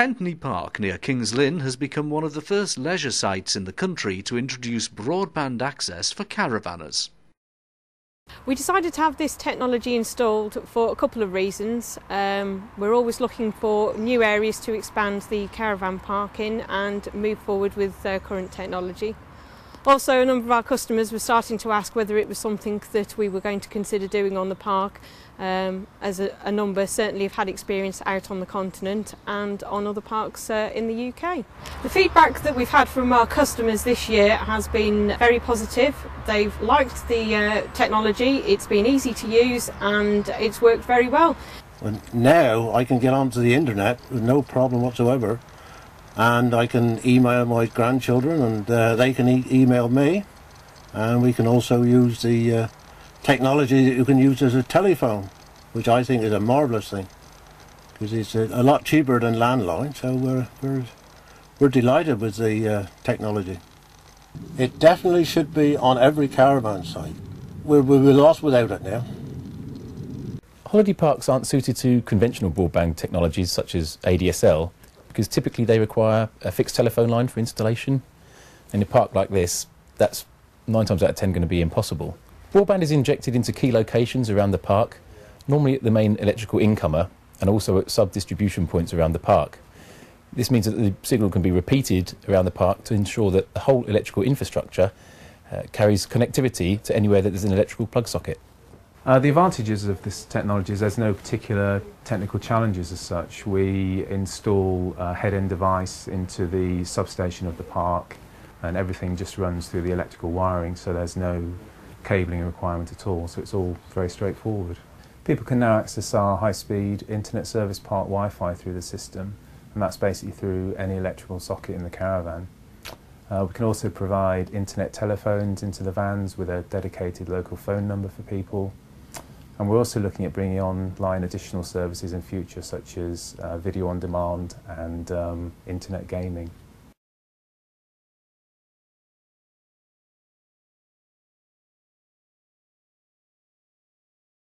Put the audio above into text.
Pentney Park near Kings Lynn has become one of the first leisure sites in the country to introduce broadband access for caravanners. We decided to have this technology installed for a couple of reasons. Um, we're always looking for new areas to expand the caravan park in and move forward with uh, current technology. Also, a number of our customers were starting to ask whether it was something that we were going to consider doing on the park, um, as a, a, number certainly have had experience out on the continent and on other parks uh, in the UK. The feedback that we've had from our customers this year has been very positive. They've liked the uh, technology, it's been easy to use, and it's worked very well. And now I can get onto the internet with no problem whatsoever and I can email my grandchildren and uh, they can e email me and we can also use the uh, technology that you can use as a telephone which I think is a marvellous thing because it's a, a, lot cheaper than landline so we're, we're, we're delighted with the uh, technology. It definitely should be on every caravan site. We're, we're lost without it now. Holiday parks aren't suited to conventional broadband technologies such as ADSL because typically they require a fixed telephone line for installation. In a park like this, that's nine times out of ten going to be impossible. Broadband is injected into key locations around the park, normally at the main electrical incomer and also at sub-distribution points around the park. This means that the signal can be repeated around the park to ensure that the whole electrical infrastructure uh, carries connectivity to anywhere that there's an electrical plug socket. Uh, the advantages of this technology is there's no particular technical challenges as such. We install a head-end device into the substation of the park and everything just runs through the electrical wiring so there's no cabling requirement at all so it's all very straightforward. People can now access our high-speed internet service park Wi-Fi through the system and that's basically through any electrical socket in the caravan. Uh, we can also provide internet telephones into the vans with a dedicated local phone number for people And we're also looking at bringing online additional services in future, such as uh, video on demand and um, internet gaming.